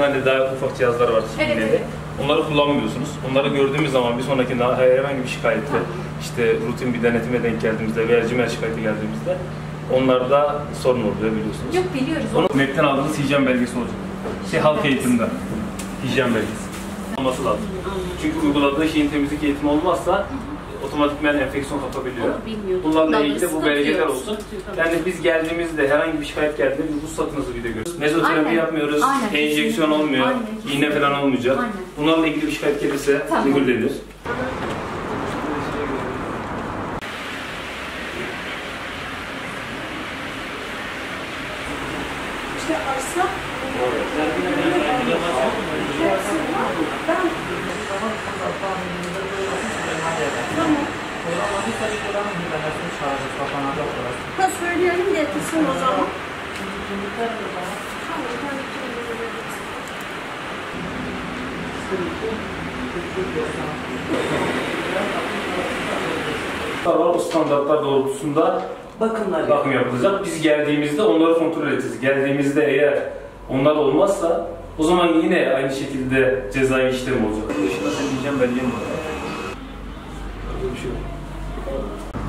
Hani daha ufak cihazlar var Evet, evet. Onları kullanmıyorsunuz. Onları gördüğümüz zaman bir sonrakinde herhangi bir şikayette, işte rutin bir denetime denk geldiğimizde veya cimer şikayeti geldiğimizde onlarda sorun oluyor biliyorsunuz. Yok biliyoruz. Onun MEP'ten aldığınız hijyen belgesi olacak. Şey halk eğitimde. Hijyen belgesi. Olması lazım. Çünkü uyguladığı şeyin temizlik eğitimi olmazsa otomatikmen enfeksiyon kapabiliyor. Bunlarla ilgili bu sıkıntı belgeler olsun. evet. Yani biz geldiğimizde herhangi bir şikayet geldiğinde biz bu sakınızı bir de görüyoruz. Mezoterapi Aynen. yapmıyoruz, Aynen, enjeksiyon olmuyor, Aynen, iğne falan olmayacak. Aynen. Bunlarla ilgili bir şikayet gelirse Tamam. mühürlenir. İşte arsa Ha söyleyelim getirsin o zaman. O standartlar doğrultusunda Bakımlar bakım yapılacak. Biz geldiğimizde onları kontrol edeceğiz. Geldiğimizde eğer onlar olmazsa o zaman yine aynı şekilde cezai işlem olacak. Dışında senin diyeceğim belgen var. Öyle bir şey yok. Amen.